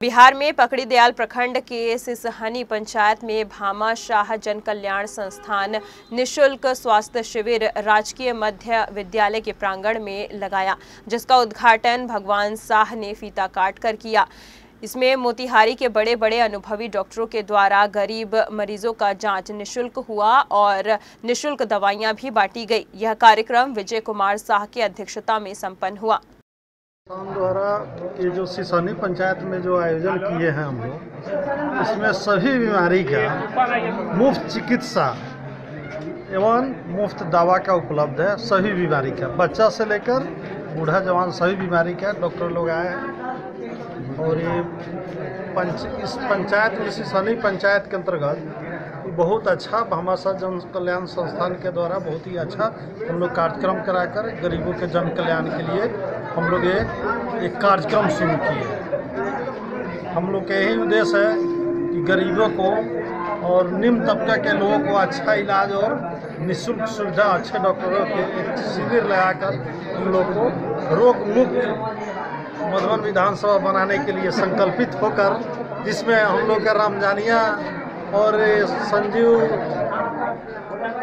बिहार में पकड़ी दयाल प्रखंड के सिसहनी पंचायत में भामा शाह जन कल्याण संस्थान निशुल्क स्वास्थ्य शिविर राजकीय मध्य विद्यालय के प्रांगण में लगाया, जिसका उद्घाटन भगवान शाह ने फीता काट कर किया। इसमें मोतिहारी के बड़े बड़े अनुभवी डॉक्टरों के द्वारा गरीब मरीजों का जाँच निशुल्क हुआ और निशुल्क दवाइयाँ भी बांटी गई। यह कार्यक्रम विजय कुमार शाह की अध्यक्षता में संपन्न हुआ। संस्थान द्वारा ये जो सिसौनी पंचायत में जो आयोजन किए हैं हम लोग, इसमें सभी बीमारी का मुफ़्त चिकित्सा एवं मुफ़्त दवा का उपलब्ध है, सभी बीमारी का। बच्चा से लेकर बूढ़ा जवान सभी बीमारी का, डॉक्टर लोग आए और ये पंच, इस पंचायत में, सिसौनी पंचायत के अंतर्गत बहुत अच्छा भामाशाह जन कल्याण संस्थान के द्वारा बहुत ही अच्छा हम लोग कार्यक्रम कराकर गरीबों के जन कल्याण के लिए हम लोग ये एक कार्यक्रम शुरू किए। हम लोग का यही उद्देश्य है कि गरीबों को और निम्न तबका के लोगों को अच्छा इलाज और निःशुल्क सुविधा अच्छे डॉक्टरों के एक शिविर लगाकर उन लोग को रोग मुक्त मधुबन विधानसभा बनाने के लिए संकल्पित होकर, जिसमें हम लोग का रामजानिया और संजीव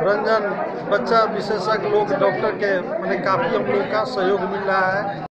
रंजन, बच्चा विशेषज्ञ लोग, डॉक्टर के, मैंने काफ़ी हम लोग का सहयोग मिल रहा है।